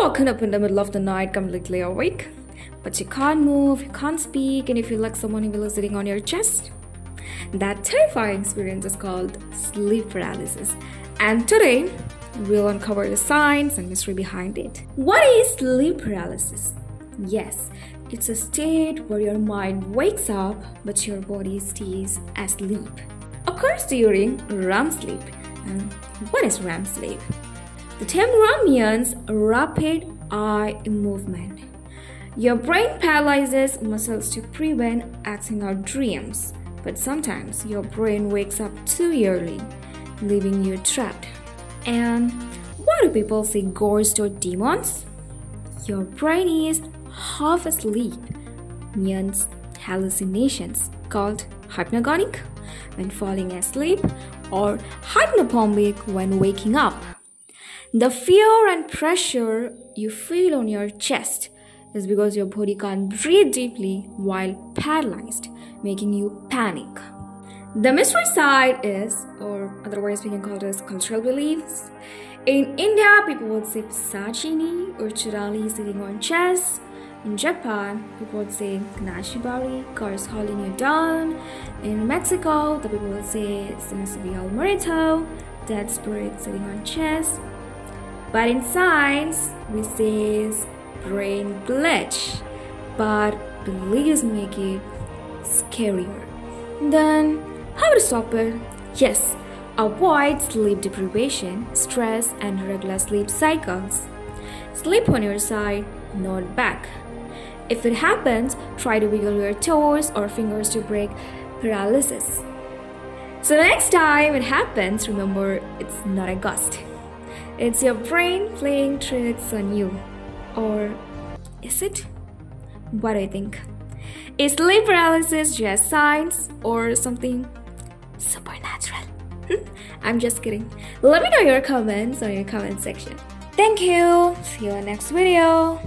woken up in the middle of the night completely awake, but you can't move, you can't speak, and you feel like someone is sitting on your chest? That terrifying experience is called sleep paralysis. And today, we'll uncover the science and mystery behind it. What is sleep paralysis? Yes, it's a state where your mind wakes up but your body stays asleep. Occurs during REM sleep. And what is REM sleep? The means rapid eye movement. Your brain paralyzes muscles to prevent acting out dreams, but sometimes your brain wakes up too early, leaving you trapped. And why do people see ghosts or demons? Your brain is half asleep, means hallucinations called hypnagogic when falling asleep or hypnopompic when waking up. The fear and pressure you feel on your chest is because your body can't breathe deeply while paralyzed, making you panic. The mystery side is, or otherwise we can call it as cultural beliefs. In India, people would say Pisachini or Chirali sitting on chest. In Japan, people would say Kanashibari, cars hauling you down. In Mexico, the people would say Sinasubi al Muerto, dead spirit sitting on chest. But in science, we say brain glitch, but beliefs make it scarier. Then, how to stop it? Yes, avoid sleep deprivation, stress, and regular sleep cycles. Sleep on your side, not back. If it happens, try to wiggle your toes or fingers to break paralysis. So the next time it happens, remember it's not a ghost. It's your brain playing tricks on you. Or is it? What do you think? Is sleep paralysis just science or something supernatural? I'm just kidding. Let me know your comments on your comment section. Thank you. See you in next video.